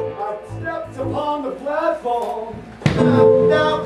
I stepped upon the platform. Now